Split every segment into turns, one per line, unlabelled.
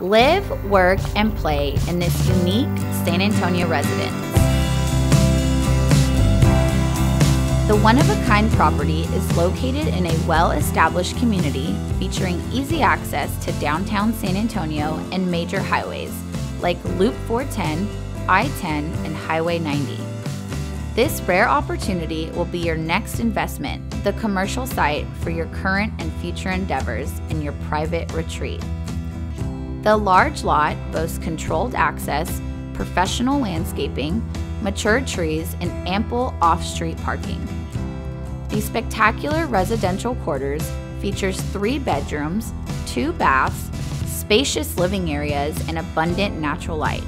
Live, work, and play in this unique San Antonio residence. The one of a kind property is located in a well established community featuring easy access to downtown San Antonio and major highways like Loop 410, I 10, and Highway 90. This rare opportunity will be your next investment, the commercial site for your current and future endeavors in your private retreat. The large lot boasts controlled access, professional landscaping, mature trees, and ample off street parking. The spectacular residential quarters features three bedrooms, two baths, spacious living areas, and abundant natural light.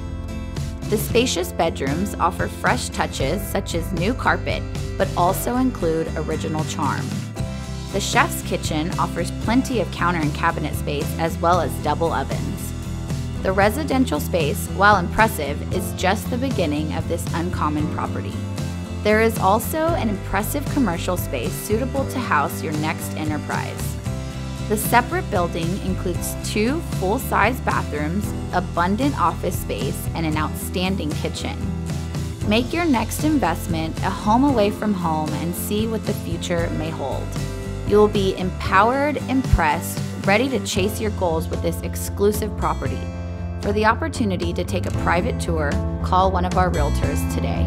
The spacious bedrooms offer fresh touches such as new carpet, but also include original charm. The chef's kitchen offers plenty of counter and cabinet space as well as double ovens. The residential space, while impressive, is just the beginning of this uncommon property. There is also an impressive commercial space suitable to house your next enterprise. The separate building includes two full size bathrooms, abundant office space, and an outstanding kitchen. Make your next investment a home away from home and see what the future may hold. You will be empowered, impressed, ready to chase your goals with this exclusive property. For the opportunity to take a private tour, call one of our realtors today.